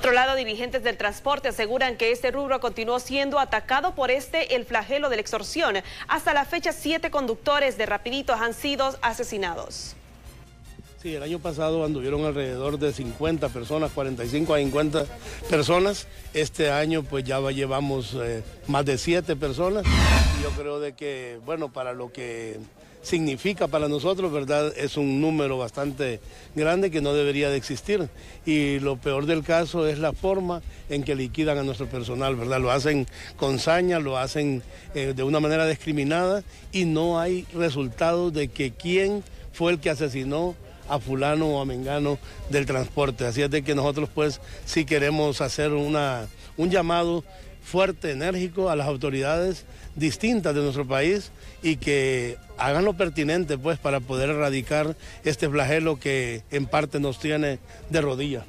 otro lado, dirigentes del transporte aseguran que este rubro continuó siendo atacado por este el flagelo de la extorsión. Hasta la fecha, siete conductores de Rapiditos han sido asesinados. Sí, el año pasado anduvieron alrededor de 50 personas, 45 a 50 personas. Este año pues ya llevamos eh, más de 7 personas. yo creo de que, bueno, para lo que significa para nosotros, ¿verdad? Es un número bastante grande que no debería de existir. Y lo peor del caso es la forma en que liquidan a nuestro personal, ¿verdad? Lo hacen con saña, lo hacen eh, de una manera discriminada y no hay resultados de que quién fue el que asesinó a fulano o a mengano del transporte. Así es de que nosotros pues sí queremos hacer una, un llamado fuerte, enérgico a las autoridades distintas de nuestro país y que hagan lo pertinente pues para poder erradicar este flagelo que en parte nos tiene de rodillas.